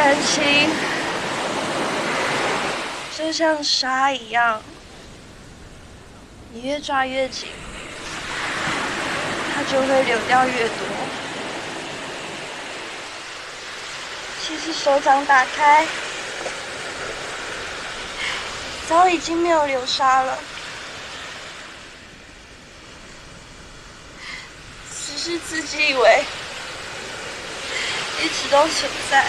感情就像沙一样，你越抓越紧，它就会流掉越多。其实手掌打开，早已经没有流沙了，只是自己以为一直都存在。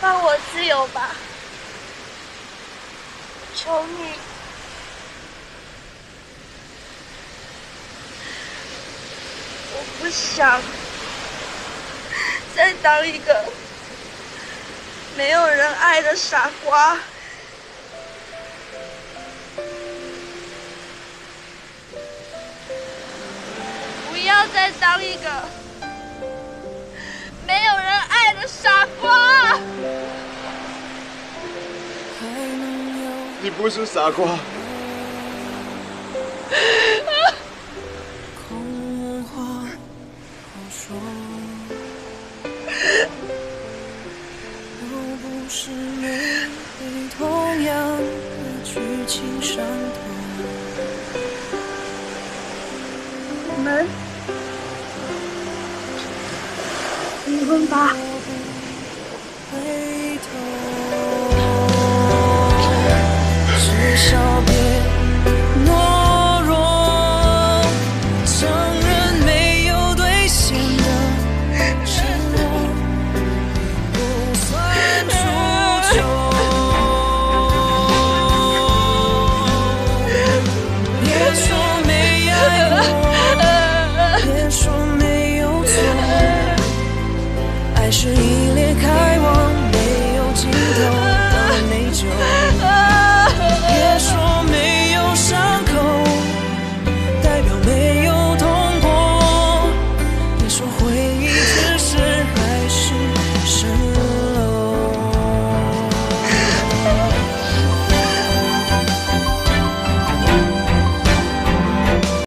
放我自由吧，求你！我不想再当一个没有人爱的傻瓜，不要再当一个没有人爱的傻瓜。你不是傻瓜。空话好说，又不是每回同样的剧情上头。我们离婚吧。你离开